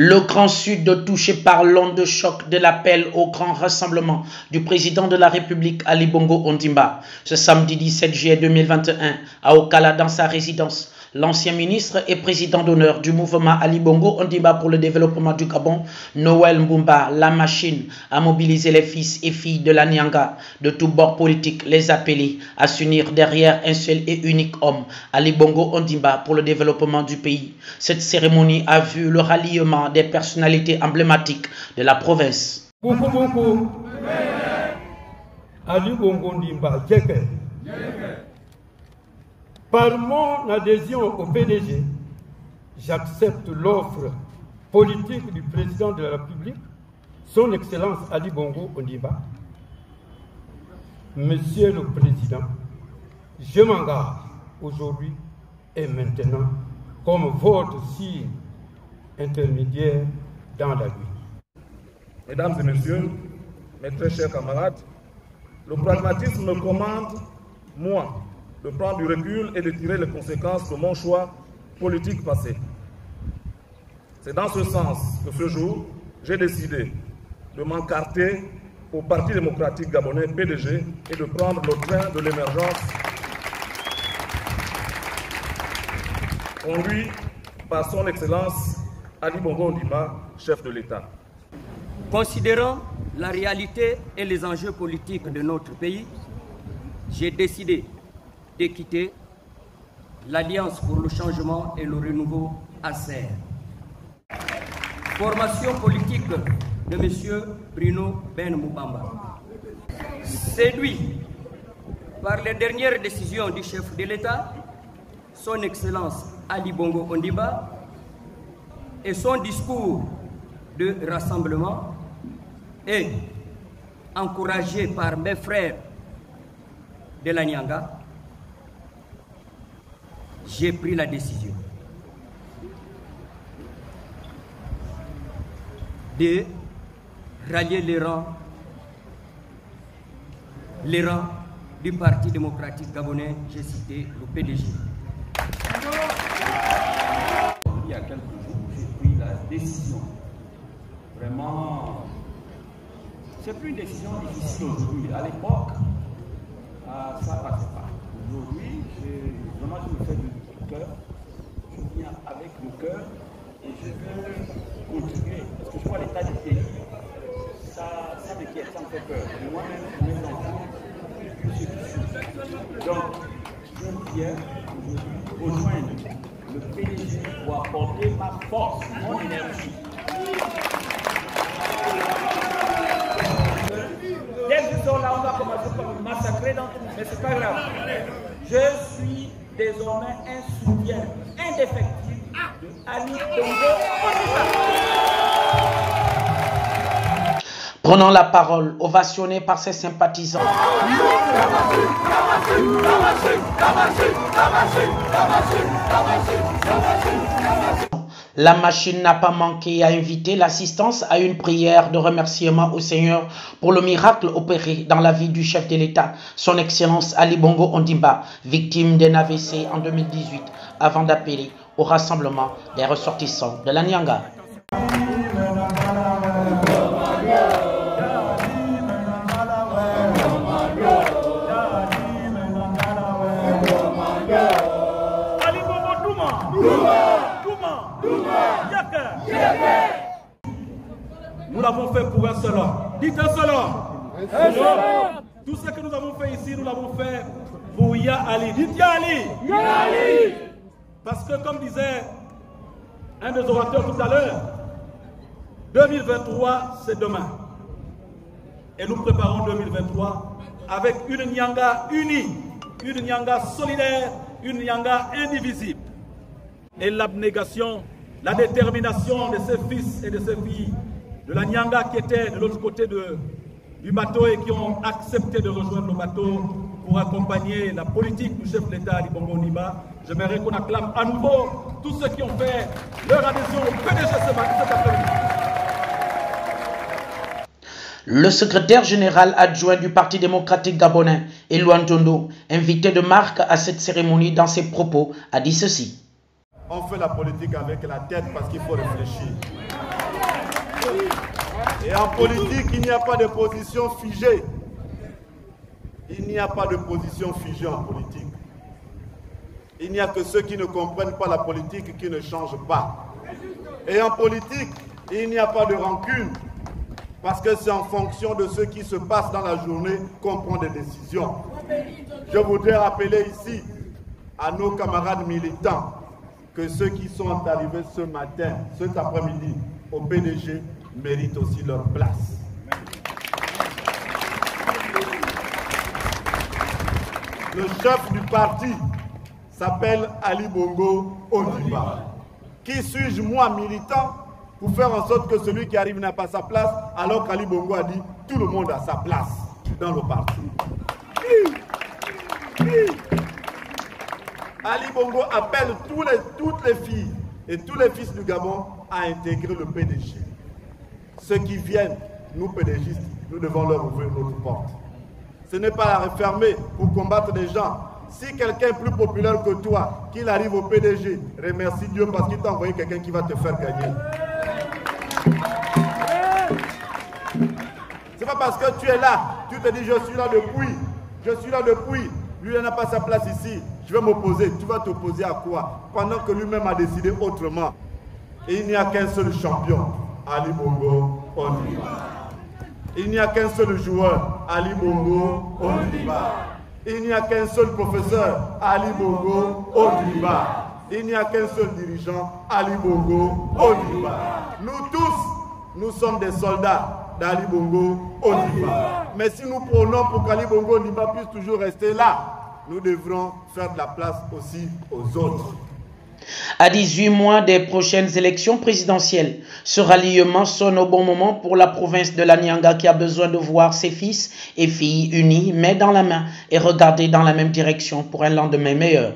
Le Grand Sud touché par l'onde de choc de l'appel au grand rassemblement du président de la République Ali Bongo Ondimba ce samedi 17 juillet 2021 à Okala dans sa résidence. L'ancien ministre et président d'honneur du mouvement Ali Bongo Ondimba pour le développement du Gabon, Noël Mbumba, la machine, a mobilisé les fils et filles de la Nyanga de tous bords politiques, les appeler à s'unir derrière un seul et unique homme, Ali Bongo Ondimba pour le développement du pays. Cette cérémonie a vu le ralliement des personnalités emblématiques de la province. Ali Bongo Ondimba, par mon adhésion au PDG, j'accepte l'offre politique du président de la République, son Excellence Ali Bongo Ondimba. Monsieur le Président, je m'engage aujourd'hui et maintenant comme votre signe intermédiaire dans la vie. Mesdames et messieurs, mes très chers camarades, le pragmatisme me commande, moi, de prendre du recul et de tirer les conséquences de mon choix politique passé. C'est dans ce sens que ce jour, j'ai décidé de m'encarter au Parti démocratique gabonais PDG et de prendre le train de l'émergence conduit par son Excellence Ali Bongo Ondima, chef de l'État. Considérant la réalité et les enjeux politiques de notre pays, j'ai décidé de quitter l'Alliance pour le changement et le renouveau ACR. Formation politique de M. Bruno Ben Moubamba. Séduit par les dernières décisions du chef de l'État, son Excellence Ali Bongo Ondiba, et son discours de rassemblement, et encouragé par mes frères de la Nyanga, j'ai pris la décision de rallier les rangs, les rangs du Parti démocratique gabonais, j'ai cité le PDG. Il y a quelques jours, j'ai pris la décision. Vraiment, c'est plus une décision difficile aujourd'hui. À l'époque, euh, ça passait pas. Aujourd'hui, vraiment, je me fais du Je viens avec le cœur et je veux continuer. Parce que je vois l'état du pays. Ça, m'inquiète, ça me fait peur. Moi-même, mes enfants, je suis. Donc, je viens rejoindre le PDG pour apporter ma force, mon énergie. Dès que sors là, on va commencer par me massacrer, dans... mais c'est pas grave. Je suis désormais un soutien indéfectible de Ali Bongo Prenant la parole, ovationné par ses sympathisants. La machine n'a pas manqué à inviter l'assistance à une prière de remerciement au Seigneur pour le miracle opéré dans la vie du chef de l'État, son Excellence Ali Bongo Ondimba, victime d'un AVC en 2018, avant d'appeler au rassemblement des ressortissants de la Nyanga. Nous l'avons fait pour un seul homme. Dites un seul homme. Tout ce que nous avons fait ici, nous l'avons fait pour Ya Ali. Dites Ya Ali. Ya Ali. Parce que comme disait un des orateurs tout à l'heure, 2023, c'est demain. Et nous préparons 2023 avec une Nyanga unie, une Nyanga solidaire, une Nyanga indivisible. Et l'abnégation, la détermination de ses fils et de ses filles de la Nyanga qui étaient de l'autre côté du bateau et qui ont accepté de rejoindre le bateau pour accompagner la politique du chef de l'État Ali Bongo Niba. J'aimerais qu'on acclame à nouveau tous ceux qui ont fait leur adhésion au PDG cet après-midi. Le secrétaire général adjoint du Parti démocratique gabonais, Elouan Tondo, invité de marque à cette cérémonie dans ses propos, a dit ceci. On fait la politique avec la tête parce qu'il faut réfléchir. Et en politique, il n'y a pas de position figée. Il n'y a pas de position figée en politique. Il n'y a que ceux qui ne comprennent pas la politique qui ne changent pas. Et en politique, il n'y a pas de rancune. Parce que c'est en fonction de ce qui se passe dans la journée qu'on prend des décisions. Je voudrais rappeler ici à nos camarades militants que ceux qui sont arrivés ce matin, cet après-midi, au PDG, méritent aussi leur place. Le chef du parti s'appelle Ali Bongo Odiba. Qui suis-je, moi, militant, pour faire en sorte que celui qui arrive n'a pas sa place, alors qu'Ali Bongo a dit tout le monde a sa place dans le parti. Ali Bongo appelle tous les, toutes les filles et tous les fils du Gabon à intégrer le PDG. Ceux qui viennent, nous PDGistes, nous devons leur ouvrir notre porte. Ce n'est pas la refermer pour combattre des gens. Si quelqu'un est plus populaire que toi, qu'il arrive au PDG, remercie Dieu parce qu'il t'a envoyé quelqu'un qui va te faire gagner. C'est pas parce que tu es là, tu te dis je suis là depuis, je suis là depuis, lui n'a pas sa place ici, je vais m'opposer. Tu vas t'opposer à quoi? Pendant que lui-même a décidé autrement. Et il n'y a qu'un seul champion, Ali Bongo Ondiba. Il n'y a qu'un seul joueur, Ali Bongo Ondiba. Il n'y a qu'un seul professeur, Ali Bongo Ondiba. Il n'y a qu'un seul dirigeant, Ali Bongo Ondiba. Nous tous, nous sommes des soldats d'Ali Bongo Ondiba. Mais si nous prenons pour qu'Ali Bongo Ondiba puisse toujours rester là, nous devrons faire de la place aussi aux autres. À 18 mois des prochaines élections présidentielles, ce ralliement sonne au bon moment pour la province de la Nyanga qui a besoin de voir ses fils et filles unis, main dans la main, et regarder dans la même direction pour un lendemain meilleur.